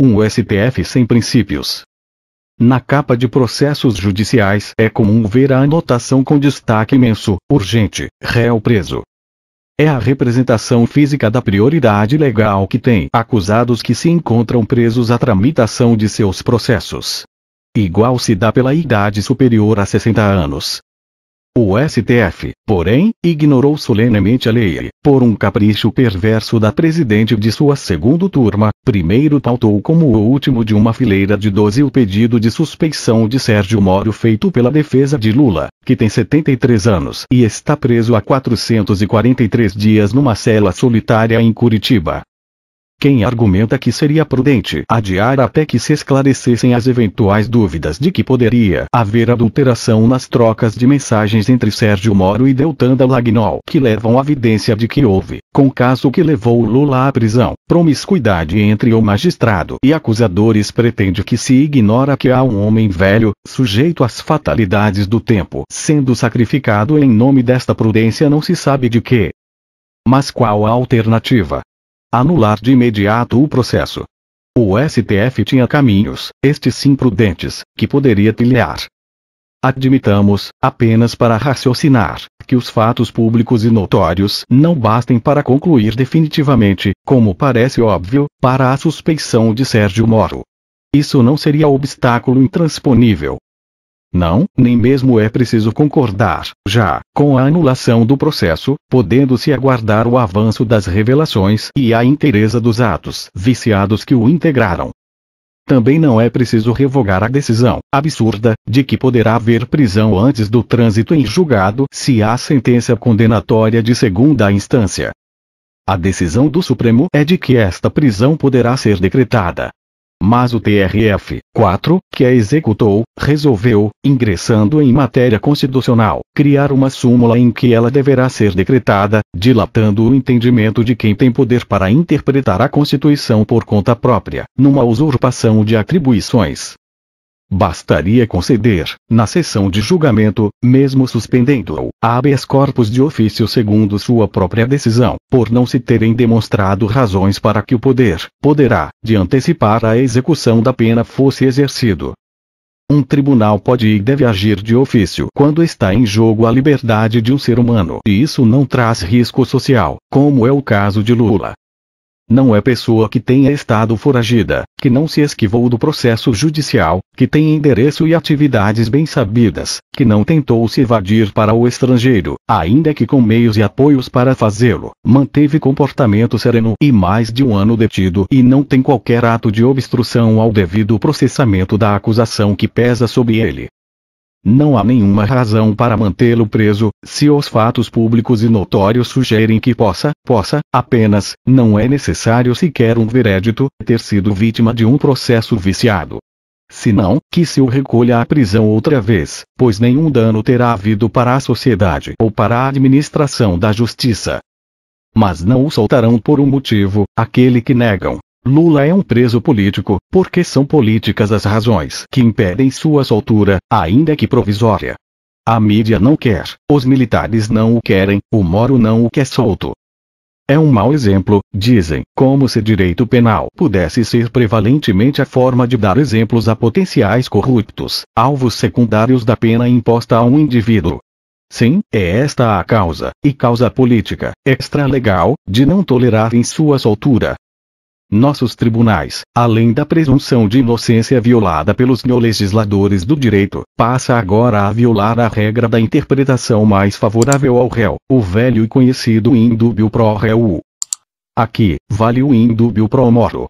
Um STF sem princípios. Na capa de processos judiciais é comum ver a anotação com destaque imenso, urgente, réu preso. É a representação física da prioridade legal que tem acusados que se encontram presos à tramitação de seus processos. Igual se dá pela idade superior a 60 anos. O STF, porém, ignorou solenemente a lei, por um capricho perverso da presidente de sua segunda turma, primeiro pautou como o último de uma fileira de 12 o pedido de suspeição de Sérgio Moro feito pela defesa de Lula, que tem 73 anos e está preso há 443 dias numa cela solitária em Curitiba. Quem argumenta que seria prudente adiar até que se esclarecessem as eventuais dúvidas de que poderia haver adulteração nas trocas de mensagens entre Sérgio Moro e Deltan Dallagnol que levam à evidência de que houve, com caso que levou Lula à prisão, promiscuidade entre o magistrado e acusadores pretende que se ignora que há um homem velho, sujeito às fatalidades do tempo, sendo sacrificado em nome desta prudência não se sabe de que. Mas qual a alternativa? Anular de imediato o processo. O STF tinha caminhos, estes sim prudentes, que poderia trilhar. Admitamos, apenas para raciocinar, que os fatos públicos e notórios não bastem para concluir definitivamente, como parece óbvio, para a suspeição de Sérgio Moro. Isso não seria obstáculo intransponível, não, nem mesmo é preciso concordar, já, com a anulação do processo, podendo-se aguardar o avanço das revelações e a inteireza dos atos viciados que o integraram. Também não é preciso revogar a decisão, absurda, de que poderá haver prisão antes do trânsito em julgado se há sentença condenatória de segunda instância. A decisão do Supremo é de que esta prisão poderá ser decretada, mas o TRF, 4, que a executou, resolveu, ingressando em matéria constitucional, criar uma súmula em que ela deverá ser decretada, dilatando o entendimento de quem tem poder para interpretar a Constituição por conta própria, numa usurpação de atribuições. Bastaria conceder, na sessão de julgamento, mesmo suspendendo-o, habeas corpus de ofício segundo sua própria decisão, por não se terem demonstrado razões para que o poder, poderá, de antecipar a execução da pena fosse exercido. Um tribunal pode e deve agir de ofício quando está em jogo a liberdade de um ser humano e isso não traz risco social, como é o caso de Lula. Não é pessoa que tenha estado foragida, que não se esquivou do processo judicial, que tem endereço e atividades bem sabidas, que não tentou se evadir para o estrangeiro, ainda que com meios e apoios para fazê-lo, manteve comportamento sereno e mais de um ano detido e não tem qualquer ato de obstrução ao devido processamento da acusação que pesa sobre ele. Não há nenhuma razão para mantê-lo preso, se os fatos públicos e notórios sugerem que possa, possa, apenas, não é necessário sequer um veredito, ter sido vítima de um processo viciado. Se não, que se o recolha à prisão outra vez, pois nenhum dano terá havido para a sociedade ou para a administração da justiça. Mas não o soltarão por um motivo, aquele que negam, Lula é um preso político, porque são políticas as razões que impedem sua soltura, ainda que provisória. A mídia não quer, os militares não o querem, o Moro não o quer solto. É um mau exemplo, dizem, como se direito penal pudesse ser prevalentemente a forma de dar exemplos a potenciais corruptos, alvos secundários da pena imposta a um indivíduo. Sim, é esta a causa, e causa política, extra-legal, de não tolerar em sua soltura, nossos tribunais, além da presunção de inocência violada pelos neolegisladores do direito, passa agora a violar a regra da interpretação mais favorável ao réu, o velho e conhecido indúbio pro réu. Aqui, vale o indúbio pro moro.